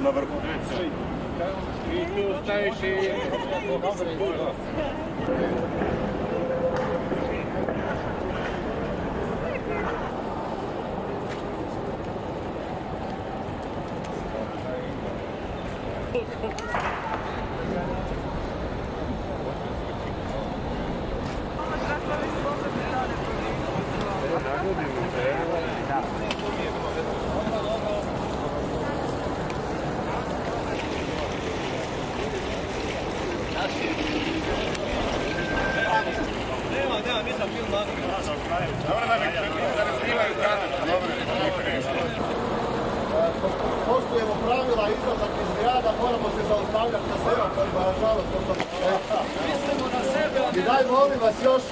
Na vrhu. I tu staviš i... Poštujemo pravila izlazak iz grada, moramo se zaustavljati na semaforima, nažalost, to sam... I daj molim vas još,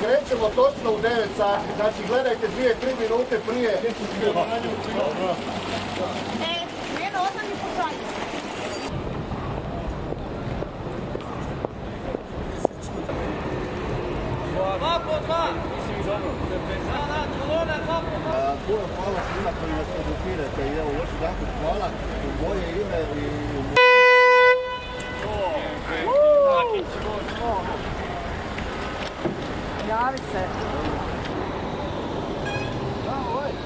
krećemo točno u 9 sati, znači gledajte 2-3 minute prije. E, mene Dva po dva. Puno hvala svima koji nas podupirate i evo još jedan put hvala u moje ime i u moje... Javi se. Da, oj.